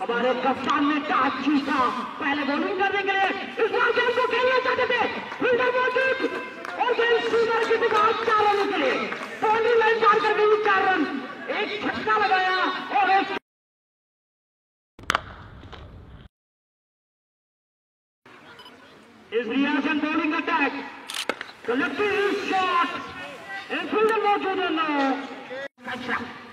ہمارے کپتان نے ٹاچی تھا پہلے بولنگ کرنے کے لیے اس بار کو کھیلنا چاہتے تھے۔ موجود۔ اور گیل سپیمر کی دکان چار رنوں کے لیے پہلی لائن پار کر گئی چار رن ایک چھکا لگایا اور ایک is Riyasan bowling attack. Collective is shot. Infielder Mojoda now. Catch up.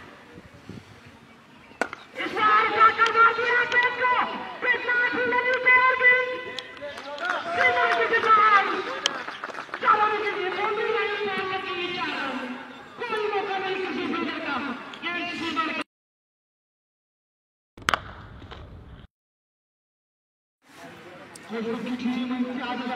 그렇게 주님은 우리 아들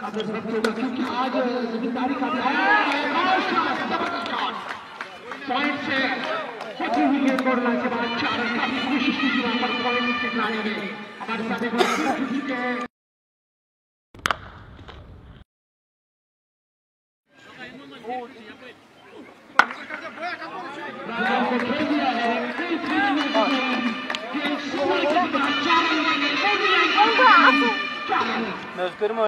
کیونکہ آج زمین داری کا دیا ہے ماشاء پوائنٹ سے ہوتی ہوئی گیم بورڈ لائن کے بعد چار رن کافی کوشش کی جہاں پر پوائنٹ کتنا ہے ہمارے ساتھ ایک بار پھر چکے ہیں Nos vemos.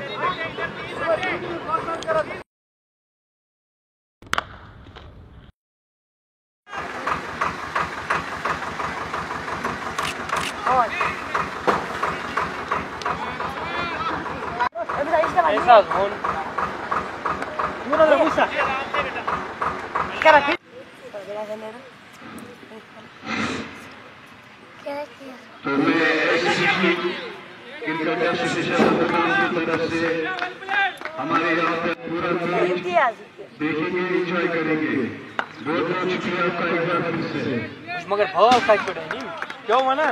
مگر بہت سائڈ کیوں مانا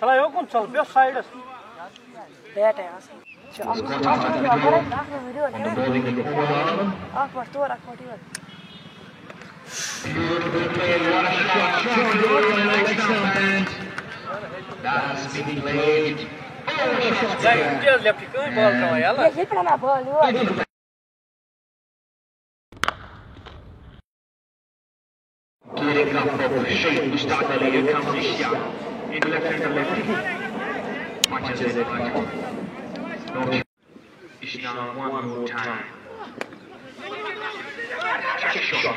Tala yok mu çal? Bir sayılır. Değer de yazın. Şu Vai, Deus, ele aplicou a bola com ela? One more time. Check shot,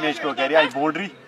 match کو کہہ رہے آج بول رہی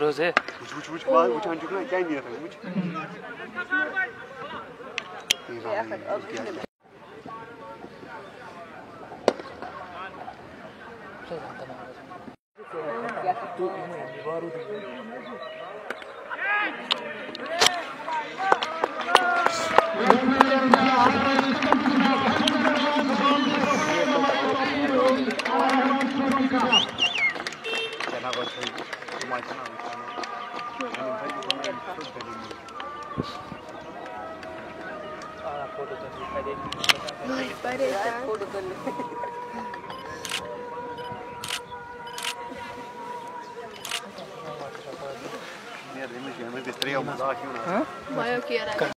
روزے وٕچھان tutto il mondo. Ah, la foto del... Ah, la foto del... Ah, la foto del... o que era?